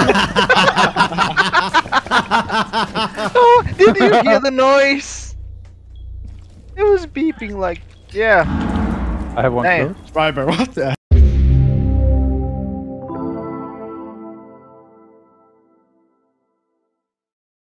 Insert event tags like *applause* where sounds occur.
*laughs* oh, did you hear the noise? It was beeping like, yeah. I have one hey. Driver, what the?